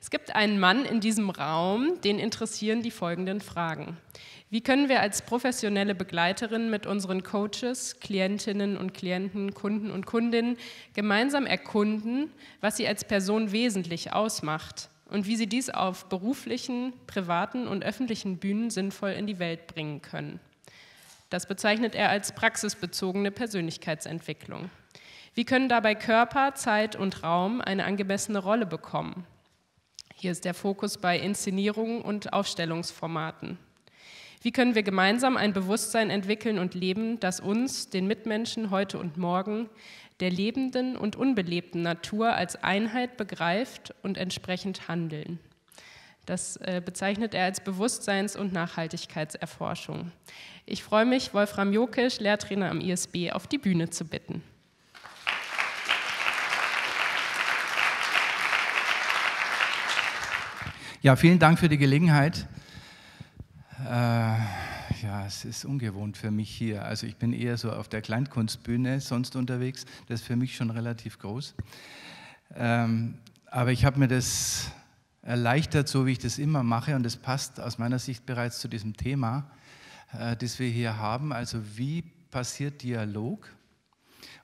Es gibt einen Mann in diesem Raum, den interessieren die folgenden Fragen. Wie können wir als professionelle Begleiterin mit unseren Coaches, Klientinnen und Klienten, Kunden und Kundinnen gemeinsam erkunden, was sie als Person wesentlich ausmacht und wie sie dies auf beruflichen, privaten und öffentlichen Bühnen sinnvoll in die Welt bringen können? Das bezeichnet er als praxisbezogene Persönlichkeitsentwicklung. Wie können dabei Körper, Zeit und Raum eine angemessene Rolle bekommen? Hier ist der Fokus bei Inszenierungen und Aufstellungsformaten. Wie können wir gemeinsam ein Bewusstsein entwickeln und leben, das uns, den Mitmenschen heute und morgen, der lebenden und unbelebten Natur als Einheit begreift und entsprechend handeln? Das äh, bezeichnet er als Bewusstseins- und Nachhaltigkeitserforschung. Ich freue mich, Wolfram Jokisch, Lehrtrainer am ISB, auf die Bühne zu bitten. Ja, vielen Dank für die Gelegenheit. Äh, ja, es ist ungewohnt für mich hier. Also ich bin eher so auf der Kleinkunstbühne sonst unterwegs. Das ist für mich schon relativ groß. Ähm, aber ich habe mir das erleichtert, so wie ich das immer mache. Und das passt aus meiner Sicht bereits zu diesem Thema, äh, das wir hier haben. Also wie passiert Dialog?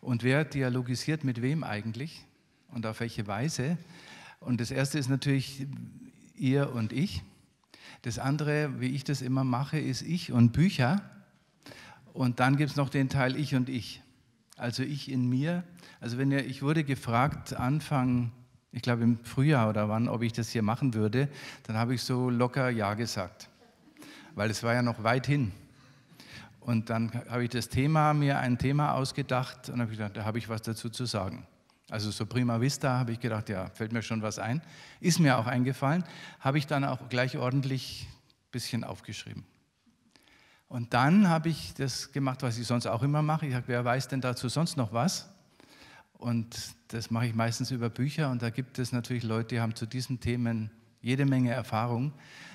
Und wer dialogisiert mit wem eigentlich? Und auf welche Weise? Und das Erste ist natürlich ihr und ich. Das andere, wie ich das immer mache, ist ich und Bücher. Und dann gibt es noch den Teil ich und ich. Also ich in mir. Also wenn ihr, ich wurde gefragt Anfang, ich glaube im Frühjahr oder wann, ob ich das hier machen würde, dann habe ich so locker ja gesagt, weil es war ja noch weit hin. Und dann habe ich das Thema mir ein Thema ausgedacht und habe gedacht, da habe ich was dazu zu sagen. Also so prima vista habe ich gedacht, ja, fällt mir schon was ein. Ist mir auch eingefallen, habe ich dann auch gleich ordentlich ein bisschen aufgeschrieben. Und dann habe ich das gemacht, was ich sonst auch immer mache. Ich sage, wer weiß denn dazu sonst noch was? Und das mache ich meistens über Bücher. Und da gibt es natürlich Leute, die haben zu diesen Themen jede Menge Erfahrung.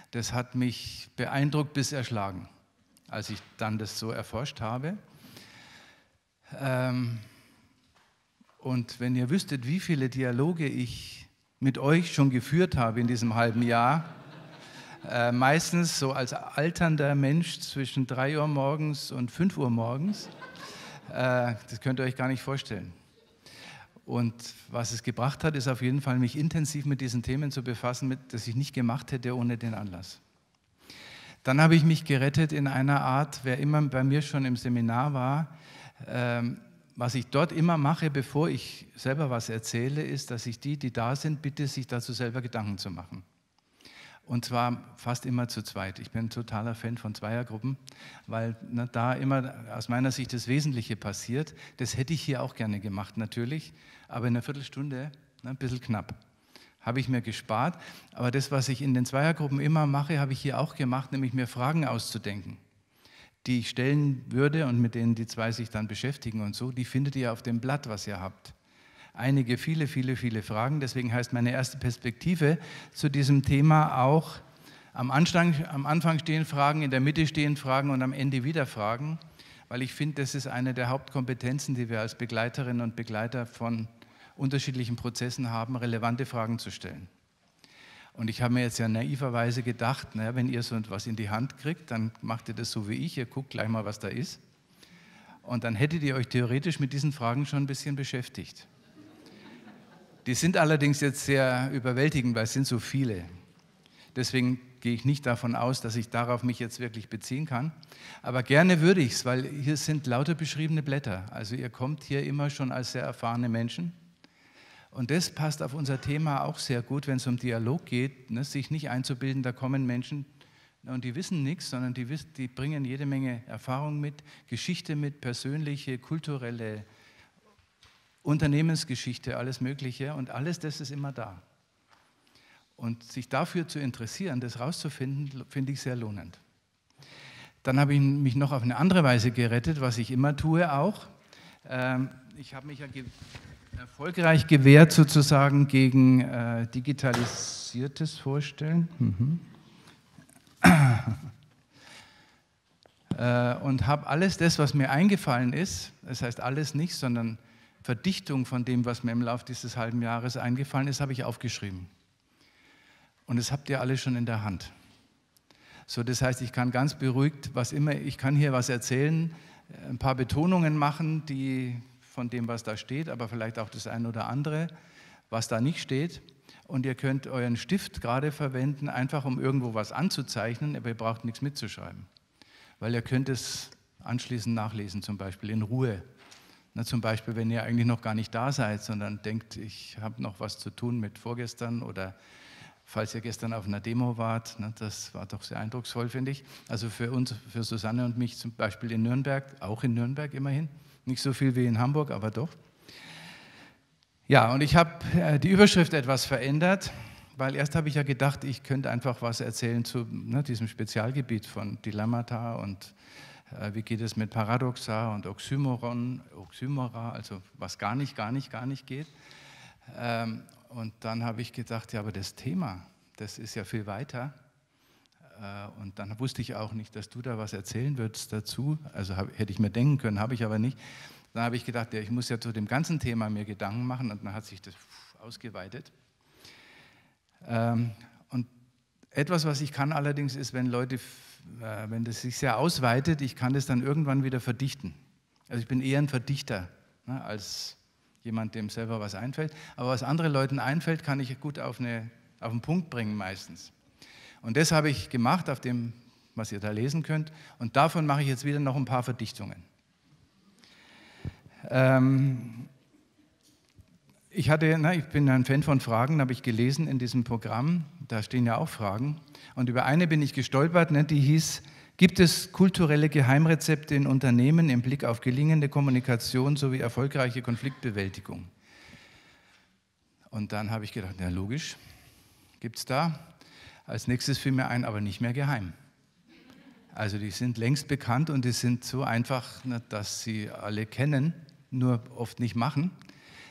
Das hat mich beeindruckt bis erschlagen, als ich dann das so erforscht habe. Ähm, und wenn ihr wüsstet, wie viele Dialoge ich mit euch schon geführt habe in diesem halben Jahr, äh, meistens so als alternder Mensch zwischen 3 Uhr morgens und 5 Uhr morgens, äh, das könnt ihr euch gar nicht vorstellen. Und was es gebracht hat, ist auf jeden Fall, mich intensiv mit diesen Themen zu befassen, mit, das ich nicht gemacht hätte ohne den Anlass. Dann habe ich mich gerettet in einer Art, wer immer bei mir schon im Seminar war, ähm, was ich dort immer mache, bevor ich selber was erzähle, ist, dass ich die, die da sind, bitte, sich dazu selber Gedanken zu machen. Und zwar fast immer zu zweit. Ich bin totaler Fan von Zweiergruppen, weil na, da immer aus meiner Sicht das Wesentliche passiert. Das hätte ich hier auch gerne gemacht, natürlich, aber in einer Viertelstunde na, ein bisschen knapp. Habe ich mir gespart. Aber das, was ich in den Zweiergruppen immer mache, habe ich hier auch gemacht, nämlich mir Fragen auszudenken die ich stellen würde und mit denen die zwei sich dann beschäftigen und so, die findet ihr auf dem Blatt, was ihr habt. Einige, viele, viele, viele Fragen. Deswegen heißt meine erste Perspektive zu diesem Thema auch, am Anfang, am Anfang stehen Fragen, in der Mitte stehen Fragen und am Ende wieder Fragen, weil ich finde, das ist eine der Hauptkompetenzen, die wir als Begleiterinnen und Begleiter von unterschiedlichen Prozessen haben, relevante Fragen zu stellen. Und ich habe mir jetzt ja naiverweise gedacht, naja, wenn ihr so etwas in die Hand kriegt, dann macht ihr das so wie ich, ihr guckt gleich mal, was da ist. Und dann hättet ihr euch theoretisch mit diesen Fragen schon ein bisschen beschäftigt. Die sind allerdings jetzt sehr überwältigend, weil es sind so viele. Deswegen gehe ich nicht davon aus, dass ich darauf mich jetzt wirklich beziehen kann. Aber gerne würde ich es, weil hier sind lauter beschriebene Blätter. Also ihr kommt hier immer schon als sehr erfahrene Menschen. Und das passt auf unser Thema auch sehr gut, wenn es um Dialog geht, ne, sich nicht einzubilden, da kommen Menschen und die wissen nichts, sondern die, wissen, die bringen jede Menge Erfahrung mit, Geschichte mit, persönliche, kulturelle, Unternehmensgeschichte, alles Mögliche und alles das ist immer da. Und sich dafür zu interessieren, das rauszufinden, finde ich sehr lohnend. Dann habe ich mich noch auf eine andere Weise gerettet, was ich immer tue auch. Ähm, ich habe mich ja erfolgreich gewehrt sozusagen gegen äh, digitalisiertes Vorstellen. Mhm. äh, und habe alles das, was mir eingefallen ist, das heißt alles nicht, sondern Verdichtung von dem, was mir im Laufe dieses halben Jahres eingefallen ist, habe ich aufgeschrieben. Und das habt ihr alle schon in der Hand. So, das heißt, ich kann ganz beruhigt, was immer, ich kann hier was erzählen, ein paar Betonungen machen, die von dem, was da steht, aber vielleicht auch das eine oder andere, was da nicht steht. Und ihr könnt euren Stift gerade verwenden, einfach um irgendwo was anzuzeichnen, aber ihr braucht nichts mitzuschreiben. Weil ihr könnt es anschließend nachlesen, zum Beispiel in Ruhe. Na, zum Beispiel, wenn ihr eigentlich noch gar nicht da seid, sondern denkt, ich habe noch was zu tun mit vorgestern oder falls ihr gestern auf einer Demo wart, ne, das war doch sehr eindrucksvoll, finde ich. Also für uns, für Susanne und mich zum Beispiel in Nürnberg, auch in Nürnberg immerhin, nicht so viel wie in Hamburg, aber doch. Ja, und ich habe äh, die Überschrift etwas verändert, weil erst habe ich ja gedacht, ich könnte einfach was erzählen zu ne, diesem Spezialgebiet von Dilemmata und wie geht es mit Paradoxa und Oxymoron, Oxymora, also was gar nicht, gar nicht, gar nicht geht. Ähm, und dann habe ich gedacht, ja, aber das Thema, das ist ja viel weiter. Äh, und dann wusste ich auch nicht, dass du da was erzählen würdest dazu. Also hätte ich mir denken können, habe ich aber nicht. Dann habe ich gedacht, ja, ich muss ja zu dem ganzen Thema mir Gedanken machen und dann hat sich das ausgeweitet. Ähm, und etwas, was ich kann allerdings, ist, wenn Leute, äh, wenn das sich sehr ausweitet, ich kann das dann irgendwann wieder verdichten. Also ich bin eher ein Verdichter ne, als jemand, dem selber was einfällt. Aber was anderen Leuten einfällt, kann ich gut auf, eine, auf einen Punkt bringen meistens. Und das habe ich gemacht, auf dem, was ihr da lesen könnt. Und davon mache ich jetzt wieder noch ein paar Verdichtungen. Ähm, ich, hatte, na, ich bin ein Fan von Fragen, habe ich gelesen in diesem Programm. Da stehen ja auch Fragen. Und über eine bin ich gestolpert, ne, die hieß, gibt es kulturelle Geheimrezepte in Unternehmen im Blick auf gelingende Kommunikation sowie erfolgreiche Konfliktbewältigung? Und dann habe ich gedacht, ja logisch, gibt es da. Als nächstes fiel mir ein, aber nicht mehr geheim. Also die sind längst bekannt und die sind so einfach, ne, dass sie alle kennen nur oft nicht machen.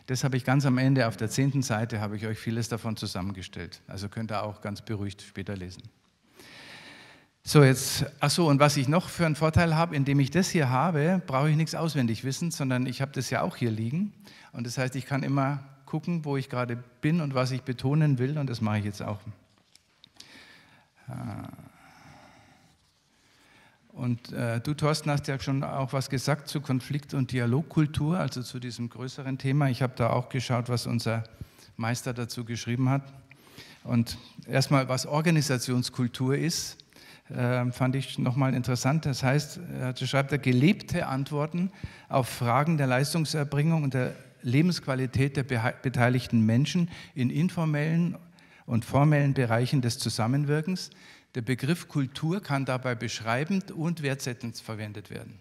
Das habe ich ganz am Ende auf der zehnten Seite habe ich euch vieles davon zusammengestellt. Also könnt ihr auch ganz beruhigt später lesen. So jetzt, ach so und was ich noch für einen Vorteil habe, indem ich das hier habe, brauche ich nichts auswendig wissen, sondern ich habe das ja auch hier liegen und das heißt, ich kann immer gucken, wo ich gerade bin und was ich betonen will und das mache ich jetzt auch. Ah. Und äh, du, Thorsten, hast ja schon auch was gesagt zu Konflikt- und Dialogkultur, also zu diesem größeren Thema. Ich habe da auch geschaut, was unser Meister dazu geschrieben hat. Und erstmal, was Organisationskultur ist, äh, fand ich nochmal interessant. Das heißt, er schreibt er gelebte Antworten auf Fragen der Leistungserbringung und der Lebensqualität der beteiligten Menschen in informellen und formellen Bereichen des Zusammenwirkens, der Begriff Kultur kann dabei beschreibend und wertsetzend verwendet werden.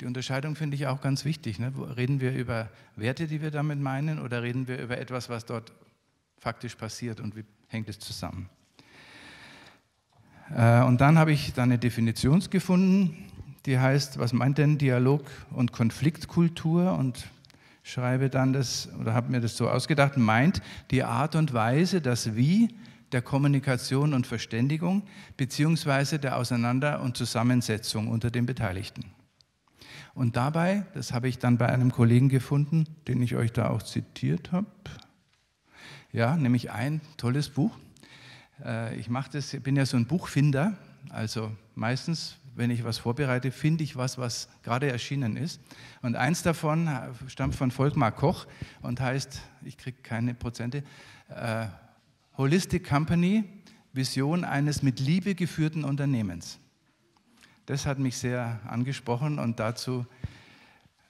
Die Unterscheidung finde ich auch ganz wichtig. Ne? Reden wir über Werte, die wir damit meinen, oder reden wir über etwas, was dort faktisch passiert und wie hängt es zusammen? Äh, und dann habe ich da eine Definition gefunden, die heißt, was meint denn Dialog- und Konfliktkultur? Und schreibe dann das, oder habe mir das so ausgedacht, meint die Art und Weise, das Wie der Kommunikation und Verständigung beziehungsweise der Auseinander- und Zusammensetzung unter den Beteiligten. Und dabei, das habe ich dann bei einem Kollegen gefunden, den ich euch da auch zitiert habe, ja, nämlich ein tolles Buch. Äh, ich mache das, bin ja so ein Buchfinder, also meistens, wenn ich was vorbereite, finde ich was, was gerade erschienen ist. Und eins davon stammt von Volkmar Koch und heißt, ich kriege keine Prozente, äh, Holistic Company, Vision eines mit Liebe geführten Unternehmens. Das hat mich sehr angesprochen und dazu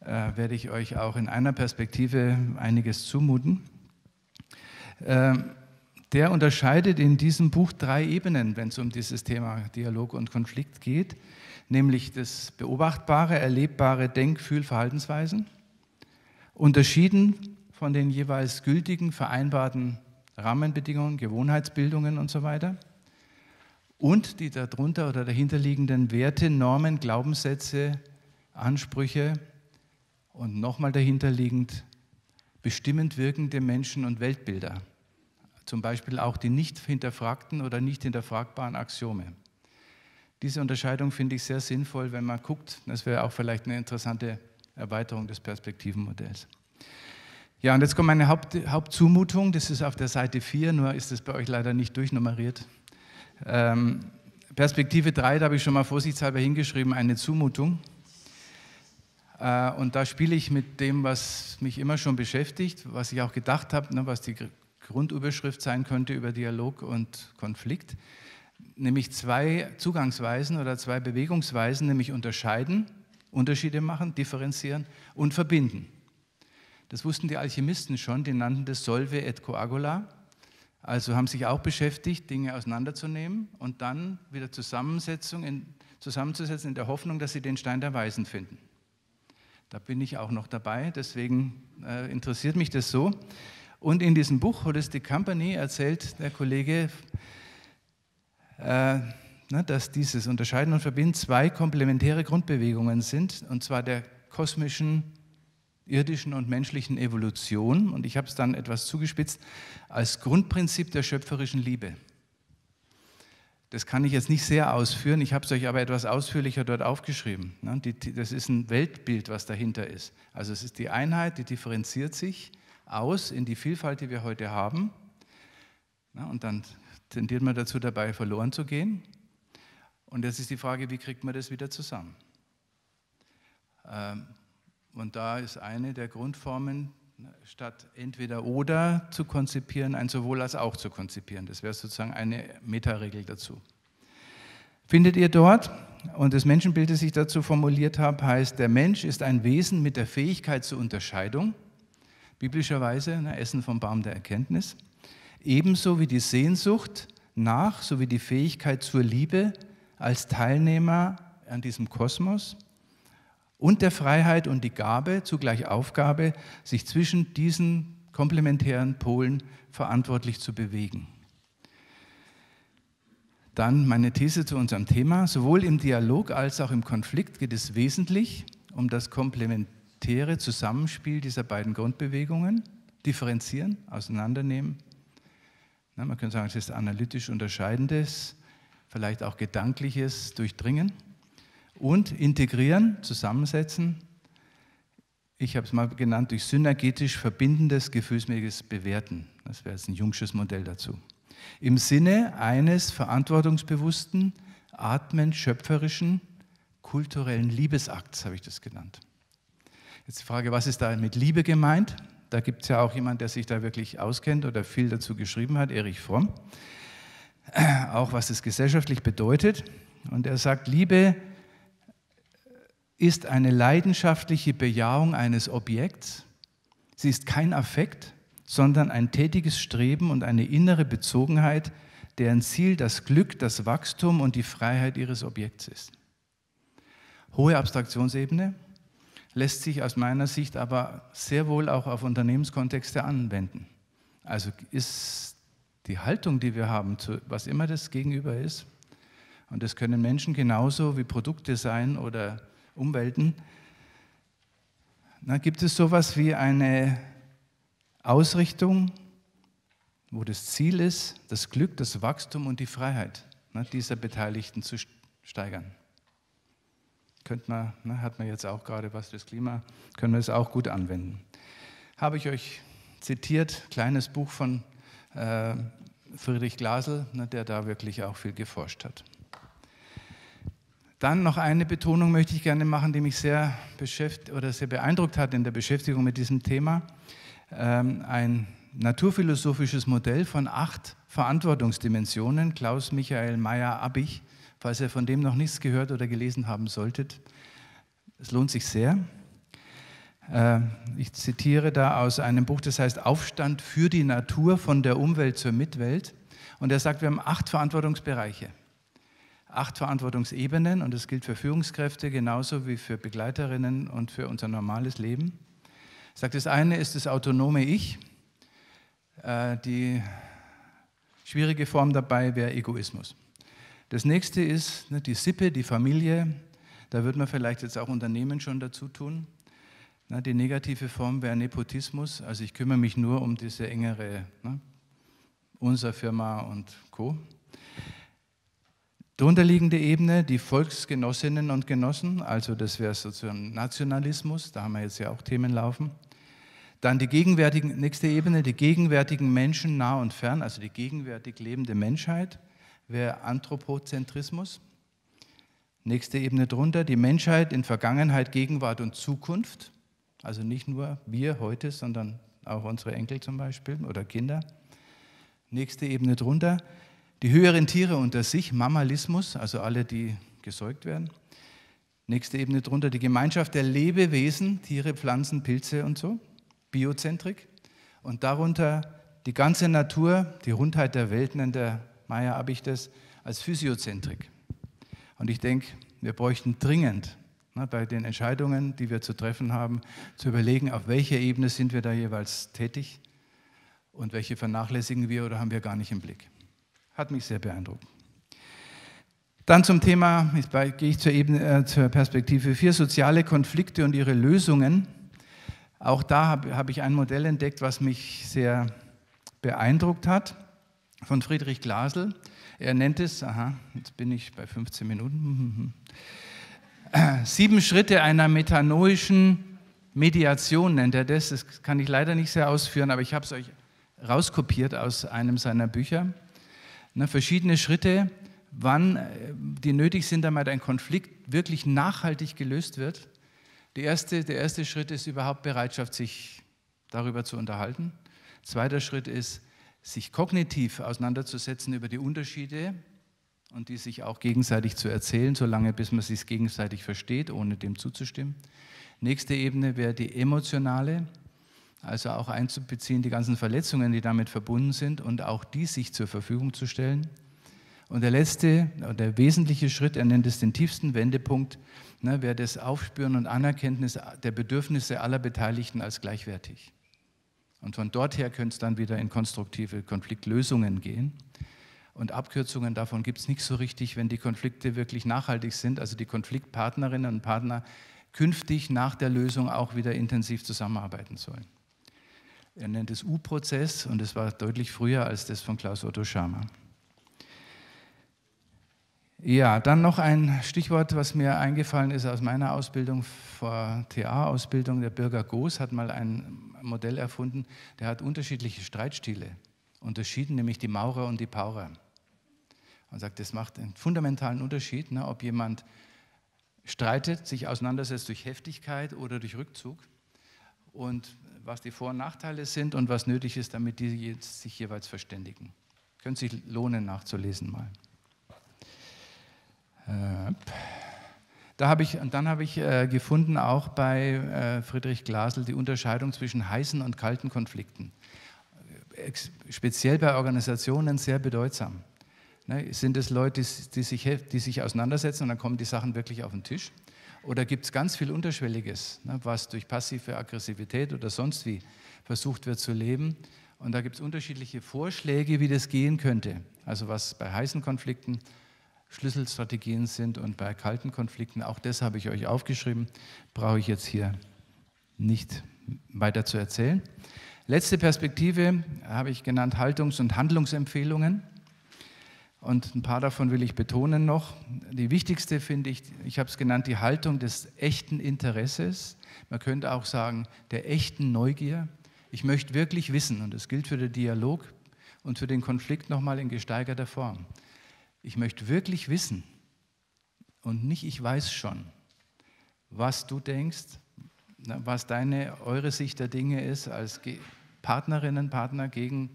äh, werde ich euch auch in einer Perspektive einiges zumuten. Äh, der unterscheidet in diesem Buch drei Ebenen, wenn es um dieses Thema Dialog und Konflikt geht, nämlich das beobachtbare, erlebbare Denk-, Fühl-, Verhaltensweisen, unterschieden von den jeweils gültigen, vereinbarten Rahmenbedingungen, Gewohnheitsbildungen und so weiter. Und die darunter oder dahinterliegenden Werte, Normen, Glaubenssätze, Ansprüche und nochmal dahinterliegend bestimmend wirkende Menschen und Weltbilder. Zum Beispiel auch die nicht hinterfragten oder nicht hinterfragbaren Axiome. Diese Unterscheidung finde ich sehr sinnvoll, wenn man guckt. Das wäre auch vielleicht eine interessante Erweiterung des Perspektivenmodells. Ja, und jetzt kommt meine Haupt, Hauptzumutung. Das ist auf der Seite 4, nur ist das bei euch leider nicht durchnummeriert. Ähm, Perspektive 3, da habe ich schon mal vorsichtshalber hingeschrieben, eine Zumutung. Äh, und da spiele ich mit dem, was mich immer schon beschäftigt, was ich auch gedacht habe, ne, was die Grundüberschrift sein könnte über Dialog und Konflikt, nämlich zwei Zugangsweisen oder zwei Bewegungsweisen, nämlich unterscheiden, Unterschiede machen, differenzieren und verbinden. Das wussten die Alchemisten schon, die nannten das Solve et Coagula. Also haben sich auch beschäftigt, Dinge auseinanderzunehmen und dann wieder Zusammensetzung in, zusammenzusetzen in der Hoffnung, dass sie den Stein der Weisen finden. Da bin ich auch noch dabei, deswegen äh, interessiert mich das so. Und in diesem Buch Holistic Company erzählt der Kollege, äh, na, dass dieses Unterscheiden und Verbinden zwei komplementäre Grundbewegungen sind, und zwar der kosmischen, irdischen und menschlichen Evolution. Und ich habe es dann etwas zugespitzt als Grundprinzip der schöpferischen Liebe. Das kann ich jetzt nicht sehr ausführen, ich habe es euch aber etwas ausführlicher dort aufgeschrieben. Ne? Das ist ein Weltbild, was dahinter ist. Also es ist die Einheit, die differenziert sich aus in die Vielfalt, die wir heute haben. Und dann tendiert man dazu, dabei verloren zu gehen. Und jetzt ist die Frage, wie kriegt man das wieder zusammen? Und da ist eine der Grundformen, statt entweder oder zu konzipieren, ein sowohl als auch zu konzipieren. Das wäre sozusagen eine Metaregel dazu. Findet ihr dort, und das Menschenbild, das ich dazu formuliert habe, heißt, der Mensch ist ein Wesen mit der Fähigkeit zur Unterscheidung, biblischerweise, na, Essen vom Baum der Erkenntnis, ebenso wie die Sehnsucht nach, sowie die Fähigkeit zur Liebe als Teilnehmer an diesem Kosmos und der Freiheit und die Gabe, zugleich Aufgabe, sich zwischen diesen komplementären Polen verantwortlich zu bewegen. Dann meine These zu unserem Thema. Sowohl im Dialog als auch im Konflikt geht es wesentlich um das komplementäre Zusammenspiel dieser beiden Grundbewegungen. Differenzieren, auseinandernehmen. Na, man könnte sagen, es ist analytisch Unterscheidendes, vielleicht auch gedankliches Durchdringen und integrieren, zusammensetzen. Ich habe es mal genannt durch synergetisch verbindendes, gefühlsmäßiges Bewerten. Das wäre jetzt ein jungsches Modell dazu. Im Sinne eines verantwortungsbewussten, atmend schöpferischen, kulturellen Liebesakts habe ich das genannt. Jetzt die Frage, was ist da mit Liebe gemeint? Da gibt es ja auch jemand, der sich da wirklich auskennt oder viel dazu geschrieben hat, Erich Fromm. Auch was es gesellschaftlich bedeutet. Und er sagt, Liebe ist eine leidenschaftliche Bejahung eines Objekts. Sie ist kein Affekt, sondern ein tätiges Streben und eine innere Bezogenheit, deren Ziel das Glück, das Wachstum und die Freiheit ihres Objekts ist. Hohe Abstraktionsebene lässt sich aus meiner Sicht aber sehr wohl auch auf Unternehmenskontexte anwenden. Also ist die Haltung, die wir haben, zu was immer das Gegenüber ist, und das können Menschen genauso wie Produkte sein oder Umwelten, na, gibt es sowas wie eine Ausrichtung, wo das Ziel ist, das Glück, das Wachstum und die Freiheit na, dieser Beteiligten zu steigern. Könnte man, na, hat man jetzt auch gerade was das Klima, können wir es auch gut anwenden. Habe ich euch zitiert, kleines Buch von äh, Friedrich Glasel, der da wirklich auch viel geforscht hat. Dann noch eine Betonung möchte ich gerne machen, die mich sehr, beschäftigt, oder sehr beeindruckt hat in der Beschäftigung mit diesem Thema. Ähm, ein naturphilosophisches Modell von acht Verantwortungsdimensionen, Klaus Michael Meyer-Abich, falls ihr von dem noch nichts gehört oder gelesen haben solltet. Es lohnt sich sehr. Ähm, ich zitiere da aus einem Buch, das heißt Aufstand für die Natur von der Umwelt zur Mitwelt. Und er sagt, wir haben acht Verantwortungsbereiche acht Verantwortungsebenen und das gilt für Führungskräfte genauso wie für Begleiterinnen und für unser normales Leben. Ich sage, das eine ist das autonome Ich. Äh, die schwierige Form dabei wäre Egoismus. Das nächste ist ne, die Sippe, die Familie. Da würde man vielleicht jetzt auch Unternehmen schon dazu tun. Die negative Form wäre Nepotismus. Also ich kümmere mich nur um diese engere, ne, unser Firma und Co. Drunterliegende Ebene, die Volksgenossinnen und Genossen, also das wäre sozusagen Nationalismus, da haben wir jetzt ja auch Themen laufen. Dann die gegenwärtigen, nächste Ebene, die gegenwärtigen Menschen nah und fern, also die gegenwärtig lebende Menschheit, wäre Anthropozentrismus. Nächste Ebene drunter, die Menschheit in Vergangenheit, Gegenwart und Zukunft. Also nicht nur wir heute, sondern auch unsere Enkel zum Beispiel oder Kinder. Nächste Ebene drunter, die höheren Tiere unter sich, Mammalismus, also alle, die gesäugt werden. Nächste Ebene drunter, die Gemeinschaft der Lebewesen, Tiere, Pflanzen, Pilze und so. Biozentrik und darunter die ganze Natur, die Rundheit der Welt nennt der Meier Abich das als Physiozentrik. Und ich denke, wir bräuchten dringend ne, bei den Entscheidungen, die wir zu treffen haben, zu überlegen, auf welcher Ebene sind wir da jeweils tätig und welche vernachlässigen wir oder haben wir gar nicht im Blick. Hat mich sehr beeindruckt. Dann zum Thema, jetzt gehe ich zur, Ebene, äh, zur Perspektive 4, soziale Konflikte und ihre Lösungen. Auch da habe hab ich ein Modell entdeckt, was mich sehr beeindruckt hat, von Friedrich Glasel. Er nennt es, aha, jetzt bin ich bei 15 Minuten, sieben Schritte einer metanoischen Mediation nennt er das. Das kann ich leider nicht sehr ausführen, aber ich habe es euch rauskopiert aus einem seiner Bücher. Na, verschiedene Schritte, wann äh, die nötig sind, damit ein Konflikt wirklich nachhaltig gelöst wird erste, der erste Schritt ist überhaupt Bereitschaft, sich darüber zu unterhalten. Zweiter Schritt ist, sich kognitiv auseinanderzusetzen über die Unterschiede und die sich auch gegenseitig zu erzählen, solange bis man sich gegenseitig versteht, ohne dem zuzustimmen. Nächste Ebene wäre die emotionale, also auch einzubeziehen die ganzen Verletzungen, die damit verbunden sind und auch die sich zur Verfügung zu stellen. Und der letzte, der wesentliche Schritt, er nennt es den tiefsten Wendepunkt, ne, wäre das Aufspüren und Anerkenntnis der Bedürfnisse aller Beteiligten als gleichwertig. Und von dort her könnte es dann wieder in konstruktive Konfliktlösungen gehen. Und Abkürzungen davon gibt es nicht so richtig, wenn die Konflikte wirklich nachhaltig sind, also die Konfliktpartnerinnen und Partner künftig nach der Lösung auch wieder intensiv zusammenarbeiten sollen. Er nennt es U-Prozess und es war deutlich früher als das von Klaus Otto Schama. Ja, dann noch ein Stichwort, was mir eingefallen ist aus meiner Ausbildung, vor TA-Ausbildung. Der Bürger Goos hat mal ein Modell erfunden, der hat unterschiedliche Streitstile unterschieden, nämlich die Maurer und die Paurer. Und sagt, das macht einen fundamentalen Unterschied, ne, ob jemand streitet, sich auseinandersetzt durch Heftigkeit oder durch Rückzug und was die Vor- und Nachteile sind und was nötig ist, damit die sich jeweils verständigen. Könnte sich lohnen, nachzulesen mal. Da habe ich, und dann habe ich äh, gefunden, auch bei äh, Friedrich Glasel, die Unterscheidung zwischen heißen und kalten Konflikten. Speziell bei Organisationen sehr bedeutsam. Ne, sind es Leute, die sich, die sich auseinandersetzen und dann kommen die Sachen wirklich auf den Tisch? Oder gibt es ganz viel Unterschwelliges, ne, was durch passive Aggressivität oder sonst wie versucht wird zu leben? Und da gibt es unterschiedliche Vorschläge, wie das gehen könnte. Also was bei heißen Konflikten Schlüsselstrategien sind und bei kalten Konflikten, auch das habe ich euch aufgeschrieben, brauche ich jetzt hier nicht weiter zu erzählen. Letzte Perspektive habe ich genannt Haltungs- und Handlungsempfehlungen. Und ein paar davon will ich betonen noch. Die wichtigste finde ich, ich habe es genannt, die Haltung des echten Interesses. Man könnte auch sagen, der echten Neugier. Ich möchte wirklich wissen, und das gilt für den Dialog und für den Konflikt nochmal in gesteigerter Form. Ich möchte wirklich wissen und nicht ich weiß schon, was du denkst, was deine, eure Sicht der Dinge ist als Partnerinnen, Partner gegen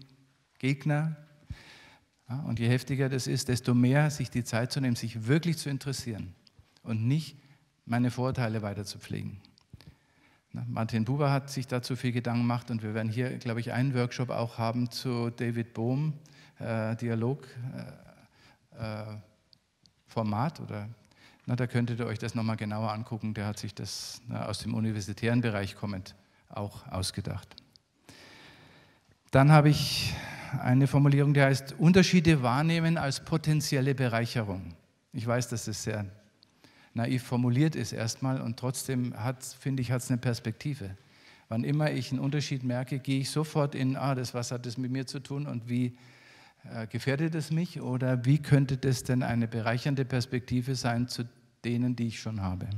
Gegner. Und je heftiger das ist, desto mehr sich die Zeit zu nehmen, sich wirklich zu interessieren und nicht meine Vorteile weiter zu pflegen. Martin Buber hat sich dazu viel Gedanken gemacht und wir werden hier, glaube ich, einen Workshop auch haben zu David Bohm, äh, Dialog. Äh, äh, oder na, da könntet ihr euch das nochmal genauer angucken. Der hat sich das na, aus dem universitären Bereich kommend auch ausgedacht. Dann habe ich eine Formulierung, die heißt Unterschiede wahrnehmen als potenzielle Bereicherung. Ich weiß, dass es sehr naiv formuliert ist erstmal und trotzdem hat, finde ich, hat es eine Perspektive. Wann immer ich einen Unterschied merke, gehe ich sofort in, ah, das, was hat das mit mir zu tun und wie Äh, gefährdet es mich oder wie könnte das denn eine bereichernde Perspektive sein zu denen, die ich schon habe?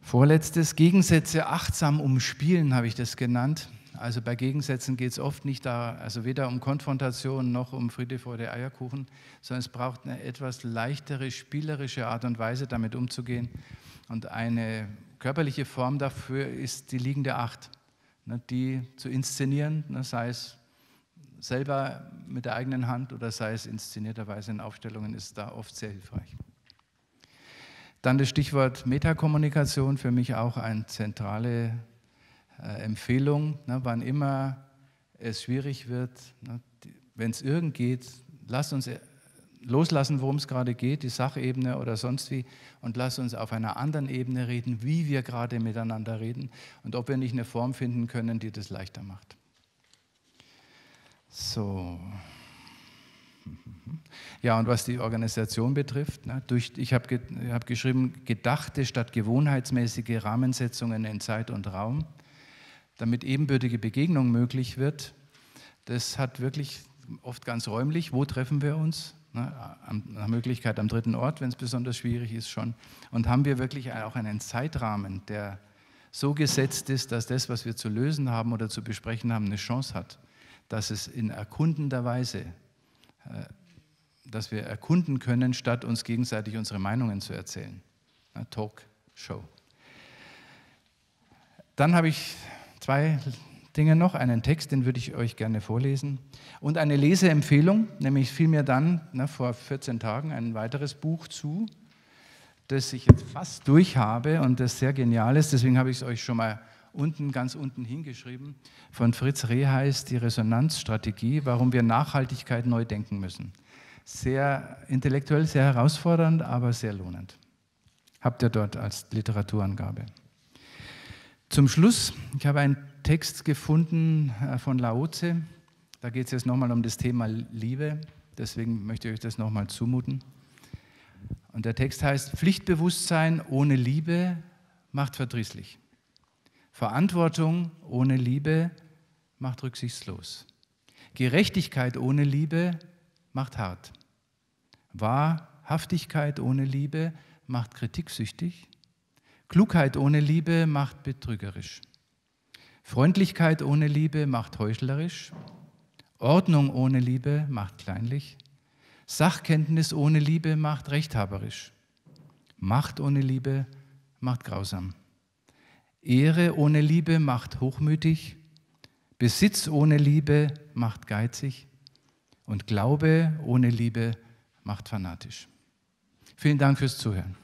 Vorletztes, Gegensätze achtsam umspielen, habe ich das genannt. Also bei Gegensätzen geht es oft nicht da, also weder um Konfrontation noch um Friede, Freude, Eierkuchen, sondern es braucht eine etwas leichtere, spielerische Art und Weise, damit umzugehen. Und eine körperliche Form dafür ist die liegende Acht, ne, die zu inszenieren, ne, sei es selber mit der eigenen Hand oder sei es inszenierterweise in Aufstellungen, ist da oft sehr hilfreich. Dann das Stichwort Metakommunikation, für mich auch eine zentrale äh, Empfehlung, ne, wann immer es schwierig wird, ne, wenn es irgend geht, lasst uns äh, loslassen, worum es gerade geht, die Sachebene oder sonst wie, und lasst uns auf einer anderen Ebene reden, wie wir gerade miteinander reden und ob wir nicht eine Form finden können, die das leichter macht. So. Ja, und was die Organisation betrifft, ne, durch, ich habe ge, hab geschrieben, gedachte statt gewohnheitsmäßige Rahmensetzungen in Zeit und Raum, damit ebenbürtige Begegnung möglich wird. Das hat wirklich oft ganz räumlich, wo treffen wir uns? Nach Möglichkeit am dritten Ort, wenn es besonders schwierig ist schon. Und haben wir wirklich auch einen Zeitrahmen, der so gesetzt ist, dass das, was wir zu lösen haben oder zu besprechen haben, eine Chance hat, dass es in erkundender Weise äh, dass wir erkunden können, statt uns gegenseitig unsere Meinungen zu erzählen. Talk, Show. Dann habe ich zwei Dinge noch, einen Text, den würde ich euch gerne vorlesen, und eine Leseempfehlung, nämlich fiel mir dann na, vor 14 Tagen ein weiteres Buch zu, das ich jetzt fast durch habe und das sehr genial ist, deswegen habe ich es euch schon mal unten, ganz unten hingeschrieben, von Fritz Reheis, die Resonanzstrategie, warum wir Nachhaltigkeit neu denken müssen. Sehr intellektuell, sehr herausfordernd, aber sehr lohnend. Habt ihr dort als Literaturangabe. Zum Schluss, ich habe einen Text gefunden äh, von Laoze. Da geht es jetzt nochmal um das Thema Liebe. Deswegen möchte ich euch das nochmal zumuten. Und der Text heißt, Pflichtbewusstsein ohne Liebe macht verdrießlich. Verantwortung ohne Liebe macht rücksichtslos. Gerechtigkeit ohne Liebe macht hart. Wahrhaftigkeit ohne Liebe macht kritiksüchtig. Klugheit ohne Liebe macht betrügerisch. Freundlichkeit ohne Liebe macht heuchlerisch. Ordnung ohne Liebe macht kleinlich. Sachkenntnis ohne Liebe macht rechthaberisch. Macht ohne Liebe macht grausam. Ehre ohne Liebe macht hochmütig. Besitz ohne Liebe macht geizig. Und Glaube ohne Liebe macht fanatisch. Vielen Dank fürs Zuhören.